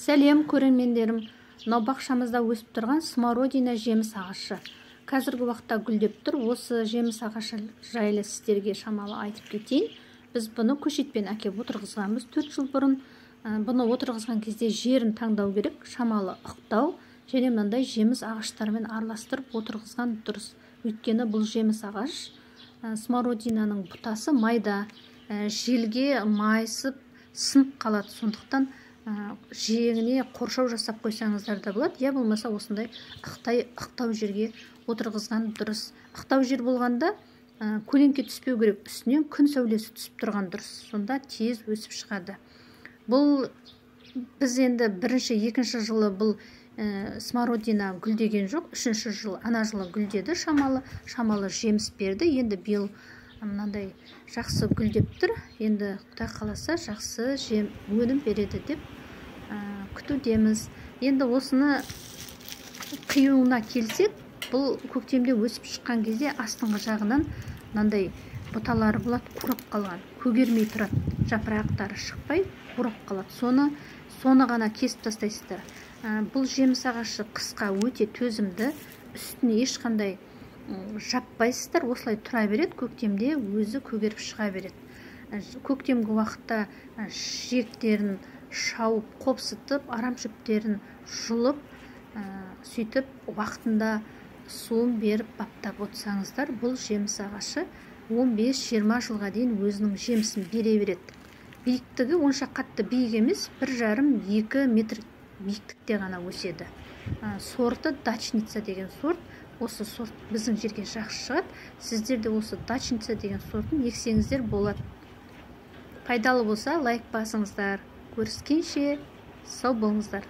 сәлем көрермендерім. Мынау бақшамызда өсіп тұрған смородина жеміс ағашы. Қазіргі уақытта гүлдеп тұр. Осы жеміс ағашы жайлы сіздерге шамалы айтып кетейін. Біз бұны көшетпен әкеп отырғызғанбыз төрт жыл бұрын. Бұны отырғызған кезде жерін таңдау керек шамалы ықтау және мынандай жеміс ағаштарымен араластырып отырғызған дұрыс. Өйткені бұл жеміс ағаш смородинаның бұтасы майда. Желге майысып сынып қалады. Сондықтан жиегіне қоршау жасап қойсаңыздар да болады. Я болмаса осындай ықтай ықтау жерге отырғызған дұрыс. Ықтау жер болғанда көлеңке түспеу керек. Үстінен күн сәулесі түсіп тұрған дұрыс. Сонда тез өсіп шығады. Бұл біз енді бірінші екінші жылы бұл ә, смородина гүлдеген жоқ. Үшінші жыл ана жылы гүлдеді. Шамалы шамалы жеміс берді. Енді биыл мынандай жақсы гүлдеп тұр. Енді құдай қаласа жақсы жем өнім береді деп ә, күтудеміз. Енді осыны қиюына келсек бұл көктемде өсіп шыққан кезде астыңғы жағынан мынандай бұталары болады қурап қалған. Көгермей тұрады. Жапырақтары шықпай қурап қалады. Соны соны ғана кесіп тастайсыздар. Ә, бұл жеміс ағашы қысқа өте төзімді. Үстіне ешқандай жаппайсыздар осылай тұра береді көктемде өзі көгеріп шыға береді. Көктемгі уақытта жиектерін шауып қопсытып арам шөптерін жұлып ә, сөйтіп уақытында суын беріп баптап отырсаңыздар бұл жеміс ағашы 15-20 жылға дейін өзінің жемісін бере береді. Биіктігі онша қатты биік емес бір жарым екі метр биіктікте ғана өседі. Ә, сорты дачница деген сорт. Осы сорт біздің жерге жақсы шығады. Сіздер де осы дачница деген сортын ексеңіздер болады. Пайдалы болса лайк басыңыздар. Көріскенше сау болыңыздар.